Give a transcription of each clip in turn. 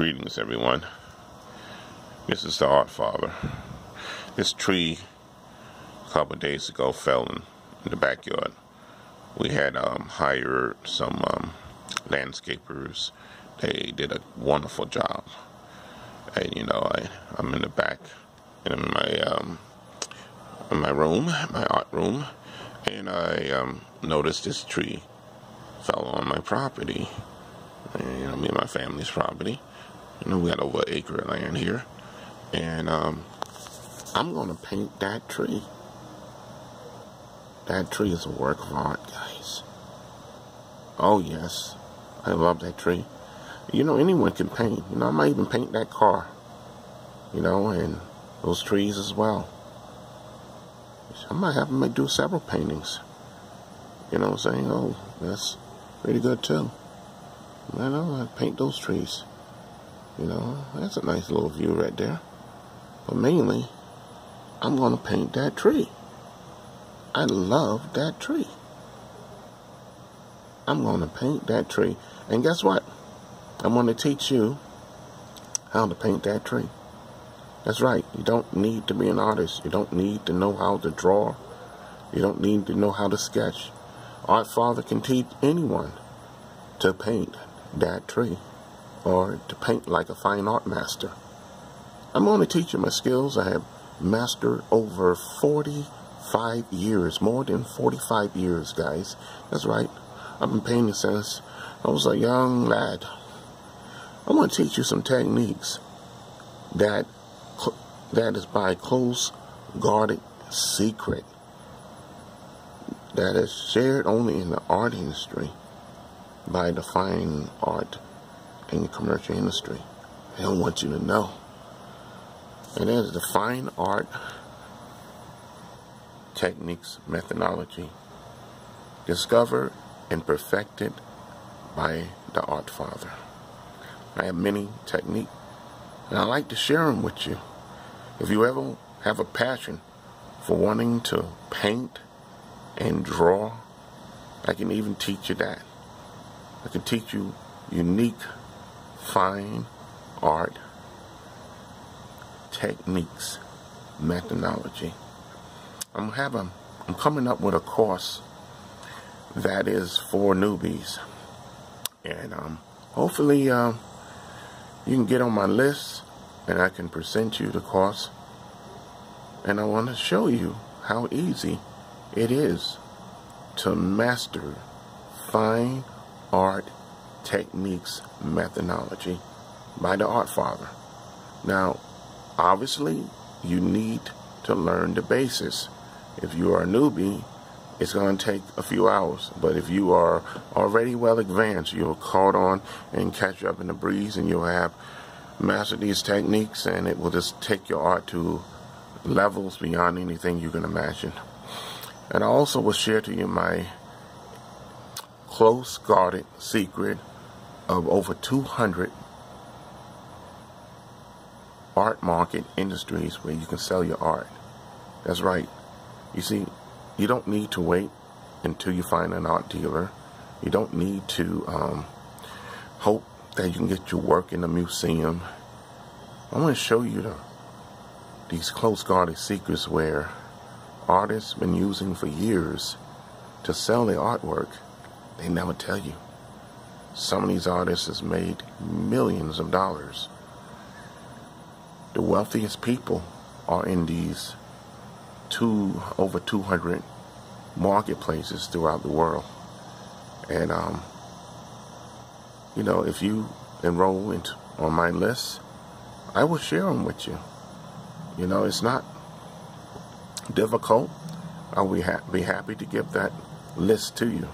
Greetings, everyone. This is the Art Father. This tree a couple days ago fell in, in the backyard. We had um, hired some um, landscapers. They did a wonderful job. And you know, I I'm in the back in my um, in my room, my art room, and I um, noticed this tree fell on my property. And, you know, me and my family's property you know, we got over an acre of land here. And um, I'm going to paint that tree. That tree is a work of art, guys. Oh, yes. I love that tree. You know, anyone can paint. You know, I might even paint that car. You know, and those trees as well. I might have them do several paintings. You know what I'm saying? Oh, that's pretty good too. I know, I paint those trees. You know, that's a nice little view right there. But mainly, I'm going to paint that tree. I love that tree. I'm going to paint that tree. And guess what? I'm going to teach you how to paint that tree. That's right. You don't need to be an artist. You don't need to know how to draw. You don't need to know how to sketch. Art Father can teach anyone to paint that tree or to paint like a fine art master. I'm going to teach you my skills. I have mastered over 45 years, more than 45 years, guys. That's right. I've been painting since I was a young lad. I'm going to teach you some techniques that that is by close guarded secret that is shared only in the art industry by the fine art in the commercial industry. They don't want you to know. And that is the fine art techniques methodology discovered and perfected by the art father. I have many techniques and I like to share them with you. If you ever have a passion for wanting to paint and draw, I can even teach you that. I can teach you unique fine art techniques methodology. I'm having I'm coming up with a course that is for newbies, and um, hopefully uh, you can get on my list, and I can present you the course. And I want to show you how easy it is to master fine art techniques methodology by the art father. Now, obviously, you need to learn the basis. If you are a newbie, it's going to take a few hours. But if you are already well advanced, you'll caught on and catch up in the breeze and you'll have mastered these techniques and it will just take your art to levels beyond anything you can imagine. And I also will share to you my close guarded secret of over 200 art market industries where you can sell your art. That's right. You see, you don't need to wait until you find an art dealer. You don't need to um, hope that you can get your work in a museum. I'm going to show you the, these close guarded secrets where artists been using for years to sell their artwork. They never tell you. Some of these artists has made millions of dollars. The wealthiest people are in these two over 200 marketplaces throughout the world. And um, you know, if you enroll into on my list, I will share them with you. You know, it's not difficult. I will be happy to give that list to you.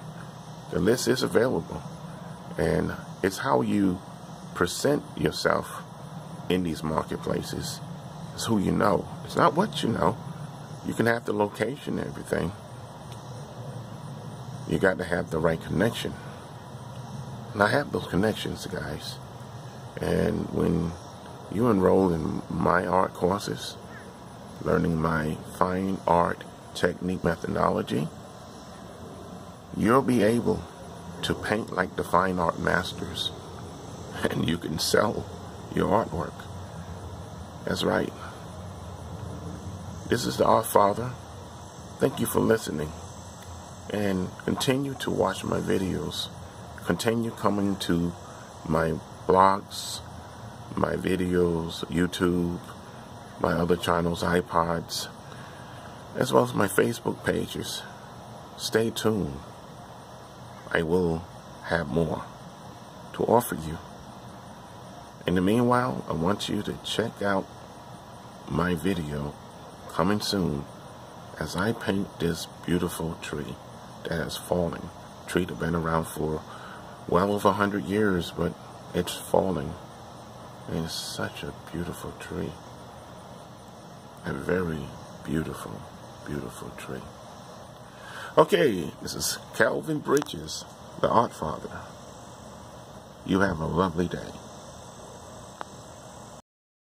The list is available. And it's how you present yourself in these marketplaces. It's who you know. It's not what you know. You can have the location and everything. You got to have the right connection. And I have those connections, guys. And when you enroll in my art courses, learning my fine art technique methodology, you'll be able to paint like the fine art masters. And you can sell your artwork. That's right. This is the Art Father. Thank you for listening. And continue to watch my videos. Continue coming to my blogs, my videos, YouTube, my other channels, iPods, as well as my Facebook pages. Stay tuned. I will have more to offer you. In the meanwhile, I want you to check out my video coming soon as I paint this beautiful tree that has fallen. Tree that's been around for well over 100 years, but it's falling. And it's such a beautiful tree. A very beautiful, beautiful tree. Okay, this is Calvin Bridges, the Art Father. You have a lovely day.